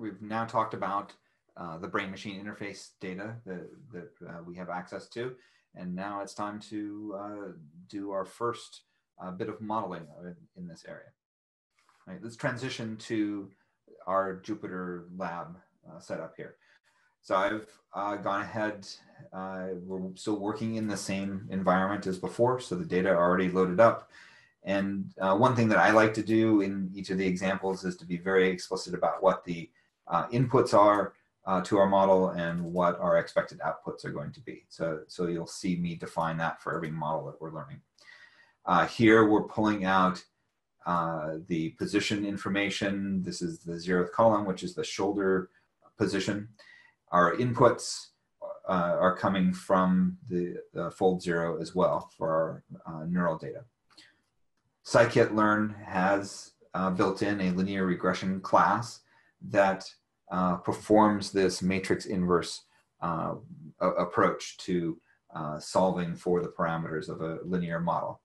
we've now talked about uh, the brain machine interface data that, that uh, we have access to. And now it's time to uh, do our first uh, bit of modeling in this area. Right, let's transition to our Jupyter lab uh, setup here. So I've uh, gone ahead, we're still working in the same environment as before. So the data are already loaded up. And one thing that I like to do in each of the examples is to be very explicit about what the inputs are uh, to our model and what our expected outputs are going to be. So, so you'll see me define that for every model that we're learning. Uh, here we're pulling out uh, the position information. This is the zeroth column, which is the shoulder position. Our inputs uh, are coming from the, fold zero as well for our uh, neural data. scikit-learn has uh, built in a linear regression class that uh, performs this matrix inverse uh, approach to uh, solving for the parameters of a linear model.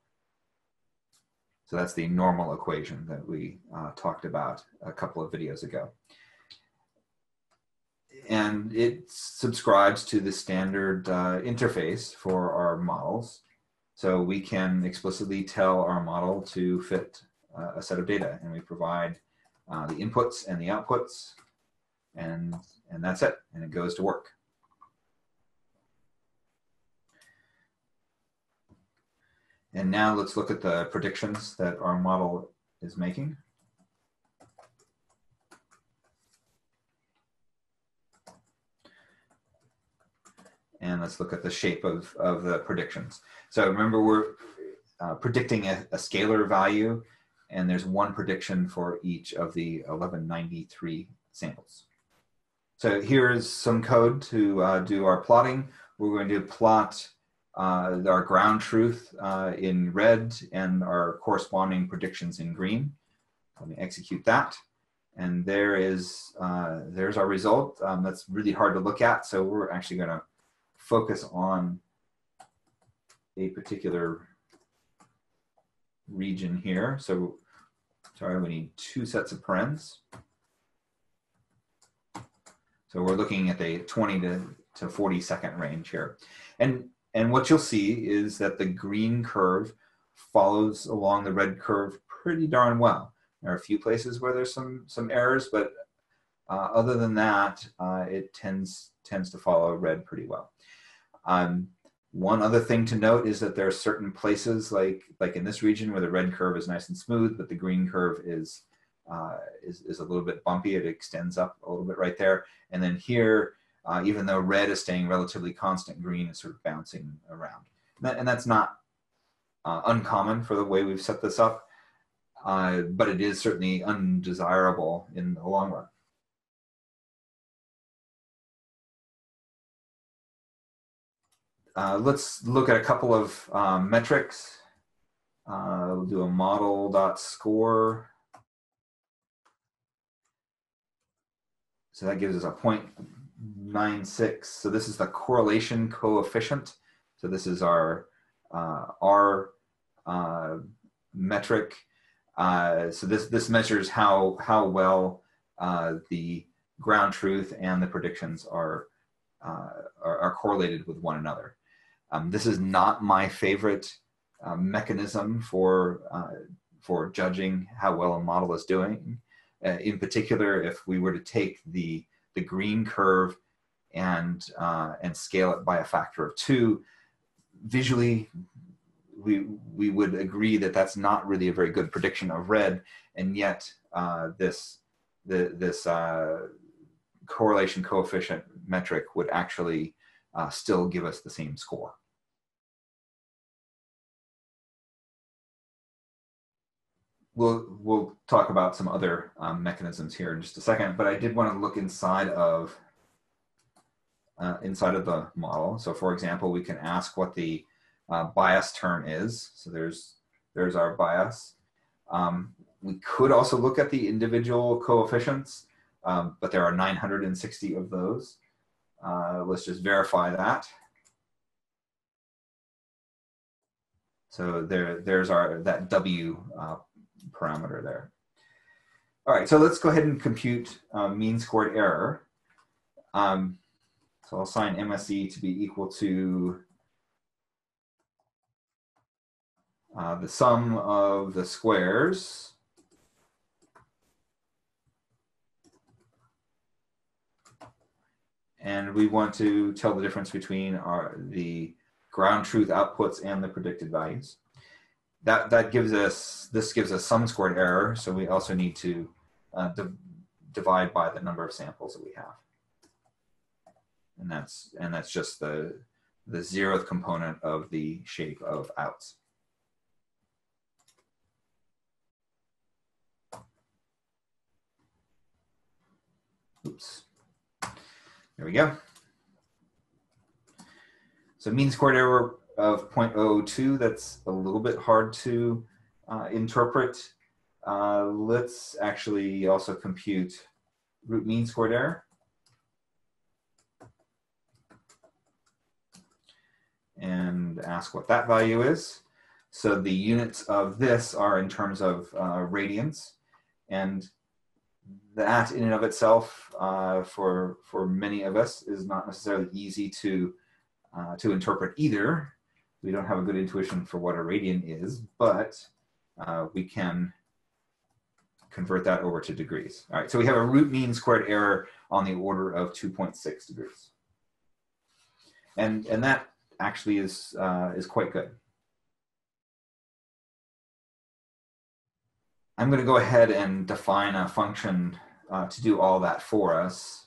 So that's the normal equation that we uh, talked about a couple of videos ago. And it subscribes to the standard uh, interface for our models. So we can explicitly tell our model to fit uh, a set of data and we provide the inputs and the outputs and, and that's it, and it goes to work. And now let's look at the predictions that our model is making. And let's look at the shape of, of the predictions. So remember, we're uh, predicting a, a scalar value, and there's one prediction for each of the 1193 samples. So here's some code to uh, do our plotting. We're going to plot uh, our ground truth uh, in red and our corresponding predictions in green. Let me execute that. And there is, uh, there's our result. Um, that's really hard to look at. So we're actually gonna focus on a particular region here. So sorry, we need two sets of parens. So we're looking at the 20 to, to 40 second range here. And, and what you'll see is that the green curve follows along the red curve pretty darn well. There are a few places where there's some, some errors, but uh, other than that, uh, it tends, tends to follow red pretty well. Um, one other thing to note is that there are certain places like, like in this region where the red curve is nice and smooth, but the green curve is uh, is, is a little bit bumpy. It extends up a little bit right there. And then here, uh, even though red is staying relatively constant, green is sort of bouncing around. And, that, and that's not uh, uncommon for the way we've set this up, uh, but it is certainly undesirable in the long run. Uh, let's look at a couple of um, metrics. Uh, we'll do a model.score So that gives us a 0.96. So this is the correlation coefficient. So this is our uh, R uh, metric. Uh, so this, this measures how, how well uh, the ground truth and the predictions are, uh, are, are, correlated with one another. Um, this is not my favorite uh, mechanism for, for judging how well a model is doing uh, in particular, if we were to take the, the green curve and, uh, and scale it by a factor of two, visually, we, we would agree that that's not really a very good prediction of red, and yet uh, this, the, this uh, correlation coefficient metric would actually uh, still give us the same score. We'll we'll talk about some other um, mechanisms here in just a second, but I did want to look inside of uh, inside of the model. So, for example, we can ask what the uh, bias term is. So there's there's our bias. Um, we could also look at the individual coefficients, um, but there are 960 of those. Uh, let's just verify that. So there, there's our that W uh, parameter there. All right, so let's go ahead and compute uh, mean squared error. Um, so I'll assign MSE to be equal to uh, the sum of the squares and we want to tell the difference between our the ground truth outputs and the predicted values. That that gives us this gives us some squared error, so we also need to uh, divide by the number of samples that we have, and that's and that's just the the zeroth component of the shape of outs. Oops. There we go. So mean squared error of 0.02, that's a little bit hard to uh, interpret. Uh, let's actually also compute root mean squared error. And ask what that value is. So the units of this are in terms of uh, radians. And that in and of itself, uh, for for many of us, is not necessarily easy to uh, to interpret either. We don't have a good intuition for what a radian is, but uh, we can convert that over to degrees. All right, so we have a root mean squared error on the order of 2.6 degrees. And, and that actually is, uh, is quite good. I'm going to go ahead and define a function uh, to do all that for us.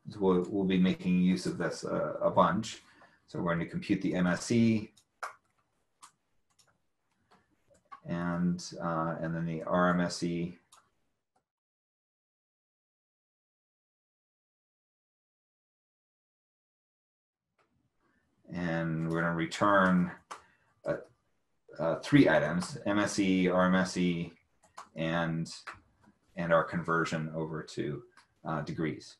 So we'll, we'll be making use of this uh, a bunch. So we're going to compute the MSE and, uh, and then the RMSE. And we're going to return uh, three items, MSE, RMSE, and, and our conversion over to uh, degrees.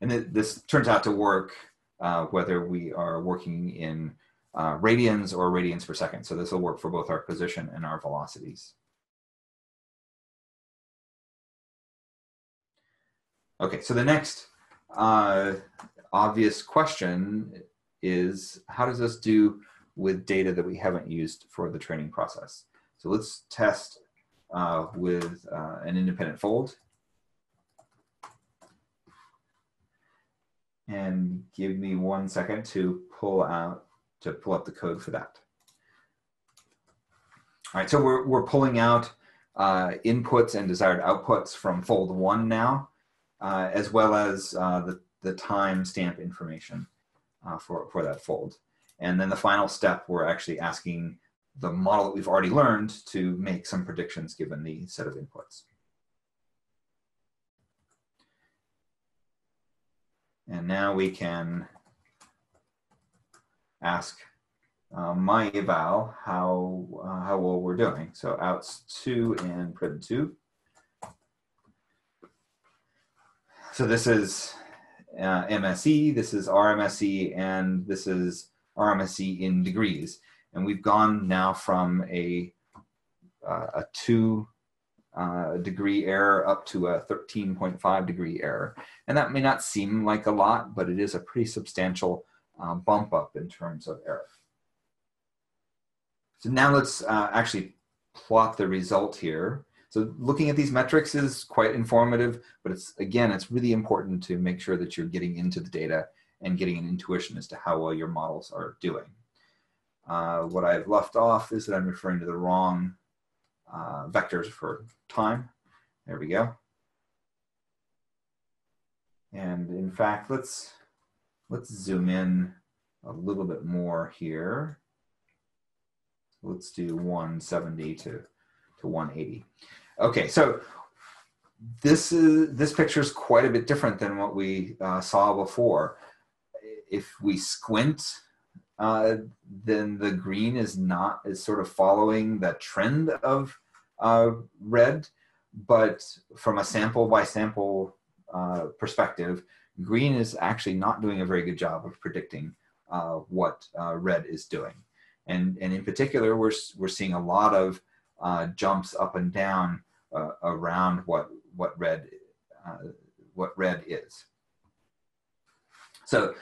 And th this turns out to work uh, whether we are working in uh, radians or radians per second. So this will work for both our position and our velocities. Okay, so the next uh, obvious question is how does this do with data that we haven't used for the training process. So let's test uh, with uh, an independent fold. And give me one second to pull out, to pull up the code for that. All right, so we're, we're pulling out uh, inputs and desired outputs from fold one now, uh, as well as uh, the, the timestamp information uh, for, for that fold. And then the final step, we're actually asking the model that we've already learned to make some predictions given the set of inputs. And now we can ask uh, my eval how, uh, how well we're doing. So outs two and pred two. So this is uh, MSE, this is RMSE, and this is RMSE in degrees. And we've gone now from a, uh, a two uh, degree error up to a 13.5 degree error. And that may not seem like a lot, but it is a pretty substantial uh, bump up in terms of error. So now let's uh, actually plot the result here. So looking at these metrics is quite informative, but it's again, it's really important to make sure that you're getting into the data and getting an intuition as to how well your models are doing. Uh, what I've left off is that I'm referring to the wrong uh, vectors for time. There we go. And in fact, let's, let's zoom in a little bit more here. Let's do 170 to, to 180. Okay, so this is this picture is quite a bit different than what we uh, saw before if we squint, uh, then the green is not is sort of following the trend of uh, red, but from a sample by sample uh, perspective, green is actually not doing a very good job of predicting uh, what uh, red is doing. And, and in particular, we're, we're seeing a lot of uh, jumps up and down around what what red what red is. So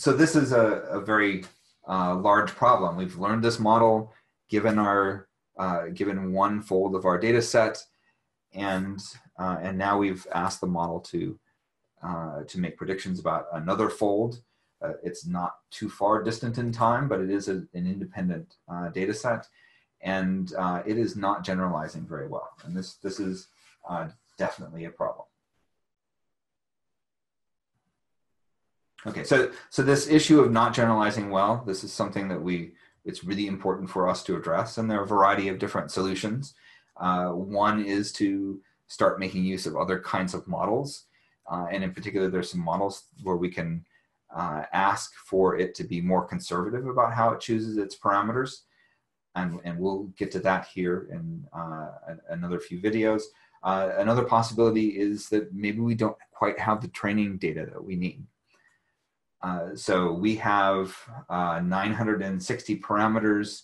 so this is a, a very uh, large problem. We've learned this model given our uh, given one fold of our data set, and uh, and now we've asked the model to to make predictions about another fold. it's not too far distant in time, but it is a, an independent data set and uh, it is not generalizing very well. And this, this is uh, definitely a problem. Okay, so, so this issue of not generalizing well, this is something that we, it's really important for us to address, and there are a variety of different solutions. Uh, one is to start making use of other kinds of models, uh, and in particular, there's some models where we can uh, ask for it to be more conservative about how it chooses its parameters and, and we'll get to that here in uh, another few videos. Uh, another possibility is that maybe we don't quite have the training data that we need. Uh, so we have uh, 960 parameters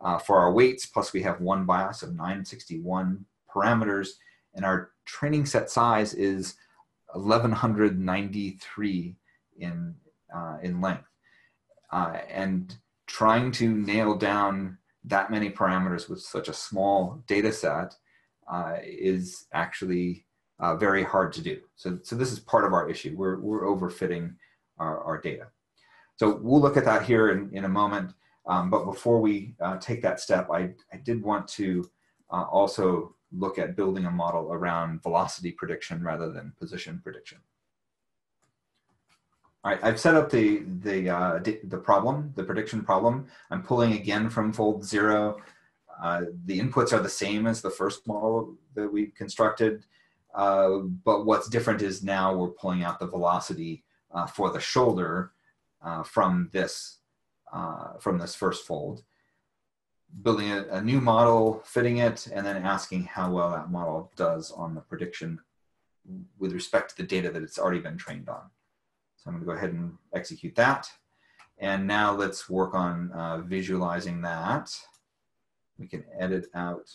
uh, for our weights, plus we have one bias of 961 parameters, and our training set size is 1193 in, uh, in length. and trying to nail down that many parameters with such a small data set uh, is actually uh, very hard to do. So, so this is part of our issue. We're, we're overfitting our, our data. So we'll look at that here in, in a moment. Um, but before we uh, take that step, I, I did want to uh, also look at building a model around velocity prediction rather than position prediction. All right, I've set up the, the, uh, the problem, the prediction problem. I'm pulling again from fold zero. Uh, the inputs are the same as the first model that we constructed, uh, but what's different is now we're pulling out the velocity uh, for the shoulder uh, from this uh, from this first fold, building a, a new model, fitting it, and then asking how well that model does on the prediction with respect to the data that it's already been trained on. So I'm going to go ahead and execute that. And now let's work on uh, visualizing that. We can edit out.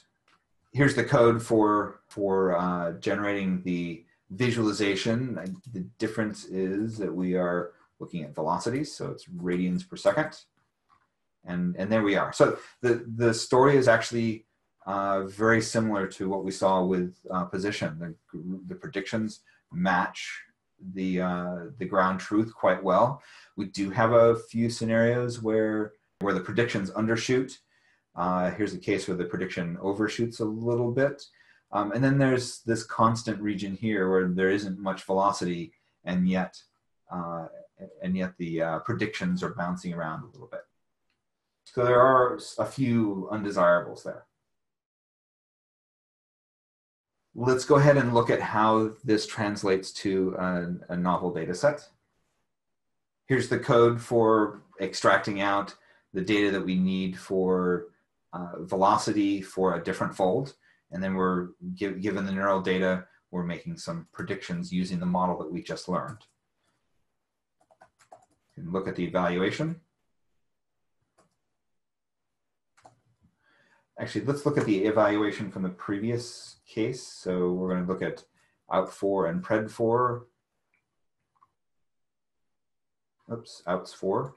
Here's the code for, for uh, generating the visualization. The difference is that we are looking at velocities, so it's radians per second. And, and there we are. So the, the story is actually uh, very similar to what we saw with uh, position. The, the predictions match the uh, the ground truth quite well. We do have a few scenarios where where the predictions undershoot. Uh, here's a case where the prediction overshoots a little bit. Um, and then there's this constant region here where there isn't much velocity and yet uh, and yet the uh, predictions are bouncing around a little bit. So there are a few undesirables there. Let's go ahead and look at how this translates to a, a novel data set. Here's the code for extracting out the data that we need for uh, velocity for a different fold. And then we're give, given the neural data, we're making some predictions using the model that we just learned. And look at the evaluation. Actually, let's look at the evaluation from the previous case. So we're going to look at out4 and pred4. Oops, outs4.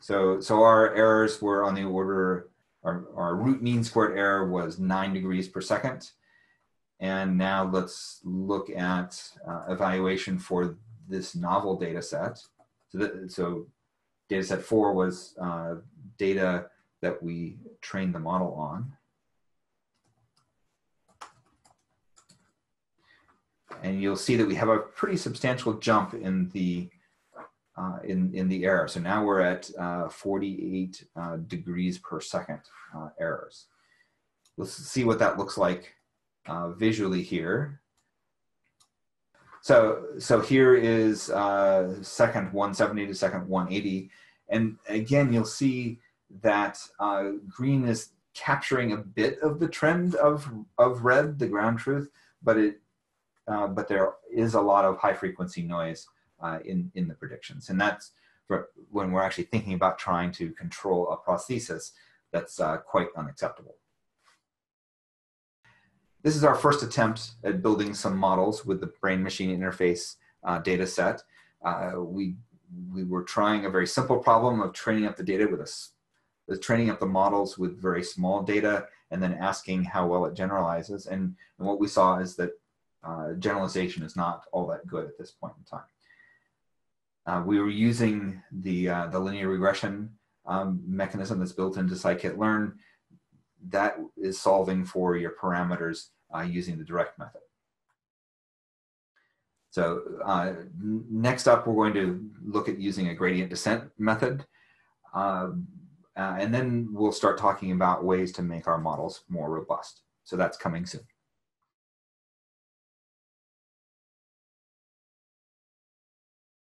So, so our errors were on the order, our, our root mean squared error was nine degrees per second. And now let's look at uh, evaluation for this novel data set. So, that, so data set four was uh, data that we trained the model on. And you'll see that we have a pretty substantial jump in the uh, in, in the error. So now we're at uh, 48 uh, degrees per second uh, errors. Let's see what that looks like uh, visually here. So, so here is uh, second 170 to second 180. And again, you'll see that green is capturing a bit of the trend of of red, the ground truth, but it but there is a lot of high frequency noise uh, in in the predictions, and that's when we're actually thinking about trying to control a prosthesis. that's uh, quite unacceptable. This is our first attempt at building some models with the brain-machine interface uh, data set. Uh, we, we were trying a very simple problem of training up the data with us, training up the models with very small data and then asking how well it generalizes. And, and what we saw is that uh, generalization is not all that good at this point in time. Uh, we were using the, uh, the linear regression um, mechanism that's built into scikit-learn. That is solving for your parameters uh, using the direct method. So uh, next up, we're going to look at using a gradient descent method. Um, uh, and then we'll start talking about ways to make our models more robust. So that's coming soon.